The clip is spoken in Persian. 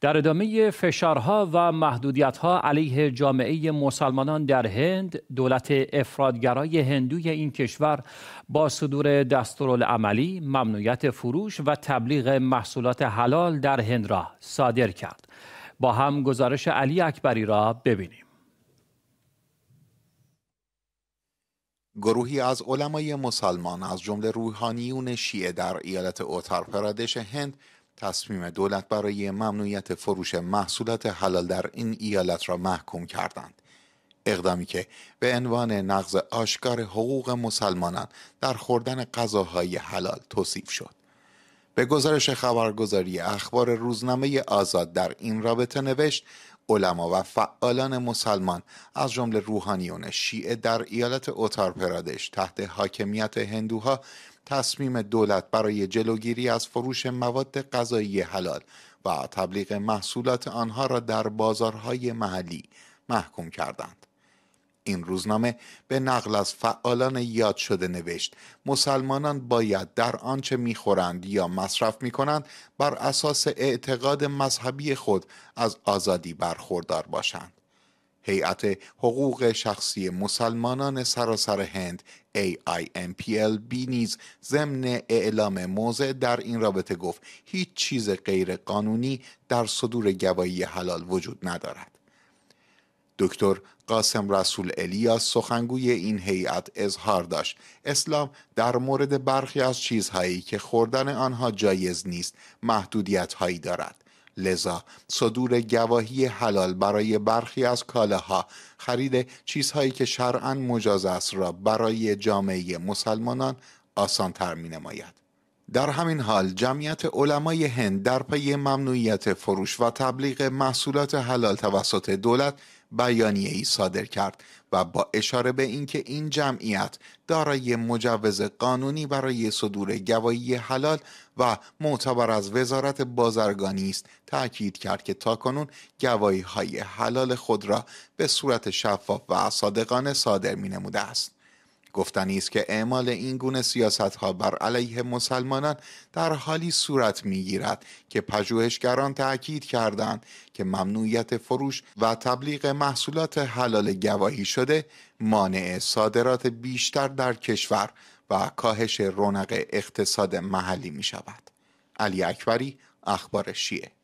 در ادامه فشارها و محدودیتها علیه جامعه مسلمانان در هند دولت افرادگرای هندوی این کشور با صدور دستورالعملی ممنوعیت فروش و تبلیغ محصولات حلال در هند را صادر کرد. با هم گزارش علی اکبری را ببینیم. گروهی از علمای مسلمان از جمله روحانیون شیعه در ایالت اوتار پرادش هند تصمیم دولت برای ممنوعیت فروش محصولات حلال در این ایالت را محکوم کردند. اقدامی که به عنوان نقض آشکار حقوق مسلمانان در خوردن غذاهای حلال توصیف شد. به گزارش خبرگزاری اخبار روزنامه آزاد در این رابطه نوشت علما و فعالان مسلمان از جمله روحانیون شیعه در ایالت اوتار پرادش تحت حاکمیت هندوها تصمیم دولت برای جلوگیری از فروش مواد غذایی حلال و تبلیغ محصولات آنها را در بازارهای محلی محکوم کردند. این روزنامه به نقل از فعالان یاد شده نوشت. مسلمانان باید در آنچه می‌خورند یا مصرف می‌کنند بر اساس اعتقاد مذهبی خود از آزادی برخوردار باشند. هیئت حقوق شخصی مسلمانان سراسر هند AIMPLB نیز ضمن اعلام موضع در این رابطه گفت هیچ چیز غیر قانونی در صدور گواهی حلال وجود ندارد. دکتر قاسم رسول الیاس سخنگوی این هیئت اظهار داشت اسلام در مورد برخی از چیزهایی که خوردن آنها جایز نیست محدودیت هایی دارد لذا صدور گواهی حلال برای برخی از کالاها خرید چیزهایی که شرعا مجاز است را برای جامعه مسلمانان آسان تر می نماید. در همین حال جمعیت علمای هند در پی ممنوعیت فروش و تبلیغ محصولات حلال توسط دولت بیانیه ای صادر کرد و با اشاره به اینکه این جمعیت دارای مجوز قانونی برای صدور گواهی حلال و معتبر از وزارت بازرگانی است تاکید کرد که تاکنون گواهی های حلال خود را به صورت شفاف و صادقانه صادر می نموده است. گفتنی است که اعمال این گونه سیاست ها بر علیه مسلمانان در حالی صورت می گیرد که پژوهشگران تاکید کردند که ممنوعیت فروش و تبلیغ محصولات حلال گواهی شده مانع صادرات بیشتر در کشور و کاهش رونق اقتصاد محلی می شود. علی اکبری اخبار شیعه